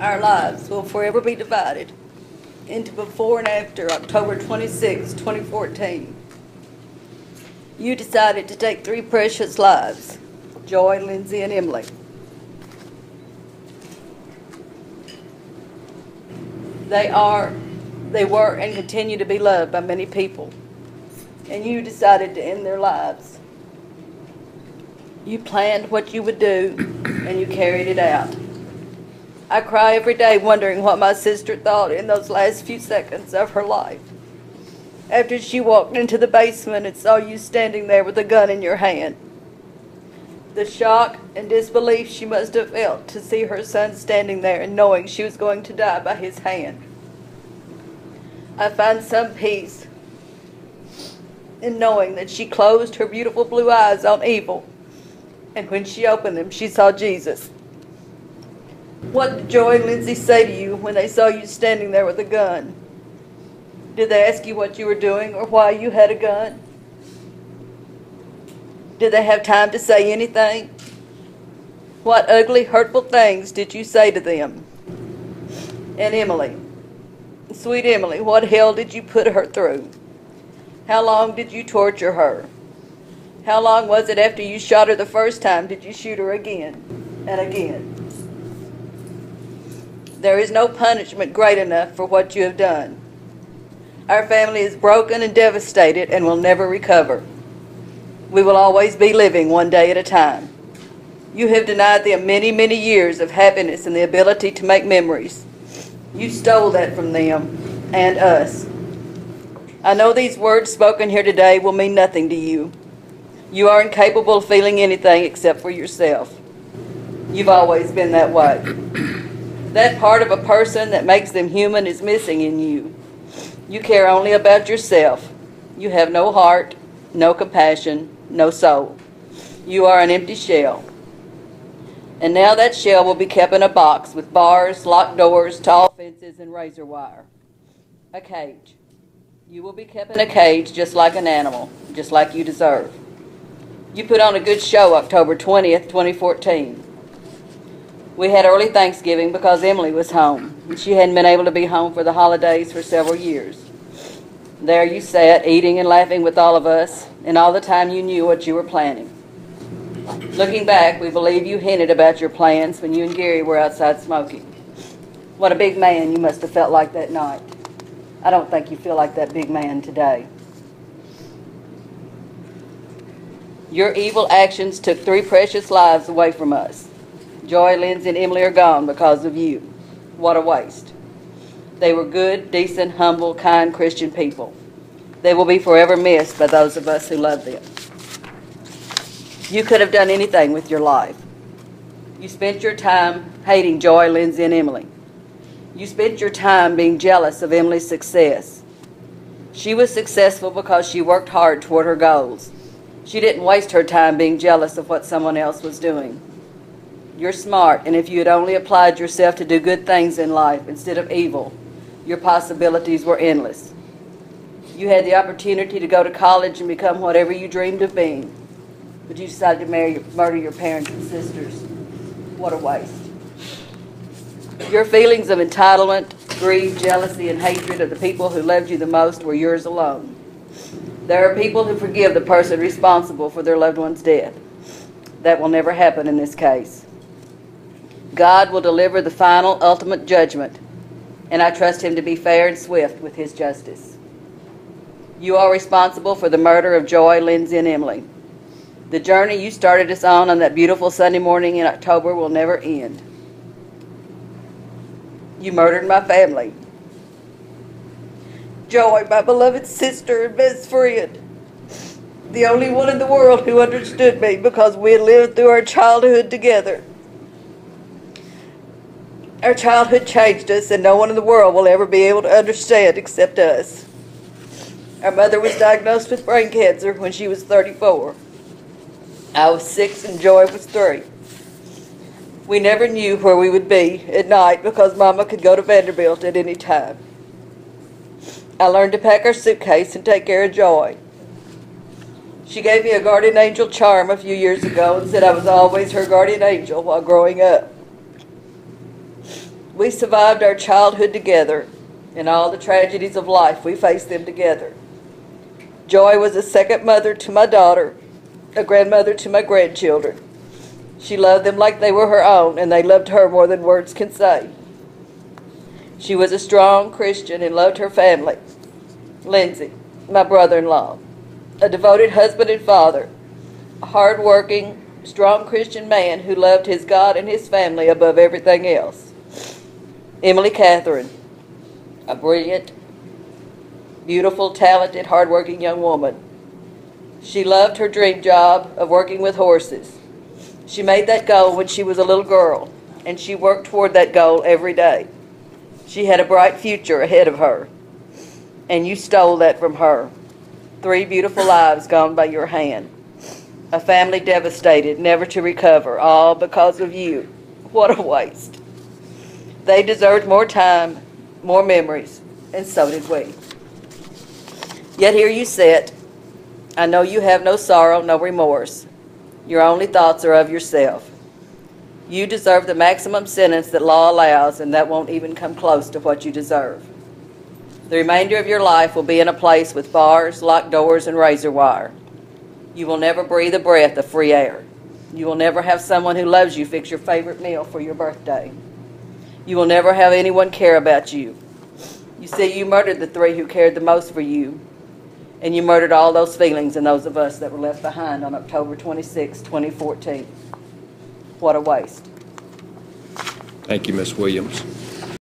our lives will forever be divided into before and after October 26, 2014. You decided to take three precious lives Joy, Lindsay, and Emily. They are, they were, and continue to be loved by many people. And you decided to end their lives. You planned what you would do, and you carried it out. I cry every day wondering what my sister thought in those last few seconds of her life. After she walked into the basement and saw you standing there with a gun in your hand. The shock and disbelief she must have felt to see her son standing there and knowing she was going to die by his hand. I find some peace in knowing that she closed her beautiful blue eyes on evil, and when she opened them, she saw Jesus. What did Joy and Lindsay say to you when they saw you standing there with a gun? Did they ask you what you were doing or why you had a gun? Did they have time to say anything? What ugly, hurtful things did you say to them? And Emily, sweet Emily, what hell did you put her through? How long did you torture her? How long was it after you shot her the first time did you shoot her again and again? There is no punishment great enough for what you have done. Our family is broken and devastated and will never recover. We will always be living one day at a time. You have denied them many, many years of happiness and the ability to make memories. You stole that from them and us. I know these words spoken here today will mean nothing to you. You are incapable of feeling anything except for yourself. You've always been that way. That part of a person that makes them human is missing in you. You care only about yourself. You have no heart, no compassion, no soul. You are an empty shell. And now that shell will be kept in a box with bars, locked doors, tall fences, and razor wire. A cage. You will be kept in a cage just like an animal, just like you deserve. You put on a good show October 20th, 2014. We had early Thanksgiving because Emily was home, she hadn't been able to be home for the holidays for several years. There you sat, eating and laughing with all of us, and all the time you knew what you were planning. Looking back, we believe you hinted about your plans when you and Gary were outside smoking. What a big man you must have felt like that night. I don't think you feel like that big man today. Your evil actions took three precious lives away from us. Joy, Lindsay, and Emily are gone because of you. What a waste. They were good, decent, humble, kind Christian people. They will be forever missed by those of us who love them. You could have done anything with your life. You spent your time hating Joy, Lindsay, and Emily. You spent your time being jealous of Emily's success. She was successful because she worked hard toward her goals. She didn't waste her time being jealous of what someone else was doing. You're smart, and if you had only applied yourself to do good things in life instead of evil, your possibilities were endless. You had the opportunity to go to college and become whatever you dreamed of being, but you decided to marry, murder your parents and sisters. What a waste. Your feelings of entitlement, greed, jealousy, and hatred of the people who loved you the most were yours alone. There are people who forgive the person responsible for their loved one's death. That will never happen in this case. God will deliver the final, ultimate judgment, and I trust Him to be fair and swift with His justice. You are responsible for the murder of Joy, Lindsay, and Emily. The journey you started us on on that beautiful Sunday morning in October will never end. You murdered my family. Joy, my beloved sister and best friend. The only one in the world who understood me because we had lived through our childhood together. Our childhood changed us, and no one in the world will ever be able to understand except us. Our mother was diagnosed with brain cancer when she was 34. I was six, and Joy was three. We never knew where we would be at night because Mama could go to Vanderbilt at any time. I learned to pack our suitcase and take care of Joy. She gave me a guardian angel charm a few years ago and said I was always her guardian angel while growing up. We survived our childhood together, and all the tragedies of life, we faced them together. Joy was a second mother to my daughter, a grandmother to my grandchildren. She loved them like they were her own, and they loved her more than words can say. She was a strong Christian and loved her family. Lindsay, my brother in law, a devoted husband and father, a hard working, strong Christian man who loved his God and his family above everything else. Emily Catherine, a brilliant, beautiful, talented, hardworking young woman. She loved her dream job of working with horses. She made that goal when she was a little girl, and she worked toward that goal every day. She had a bright future ahead of her, and you stole that from her. Three beautiful lives gone by your hand. A family devastated, never to recover, all because of you. What a waste. They deserved more time, more memories, and so did we. Yet here you sit. I know you have no sorrow, no remorse. Your only thoughts are of yourself. You deserve the maximum sentence that law allows, and that won't even come close to what you deserve. The remainder of your life will be in a place with bars, locked doors, and razor wire. You will never breathe a breath of free air. You will never have someone who loves you fix your favorite meal for your birthday. You will never have anyone care about you. You see, you murdered the three who cared the most for you, and you murdered all those feelings and those of us that were left behind on October 26, 2014. What a waste. Thank you, Ms. Williams.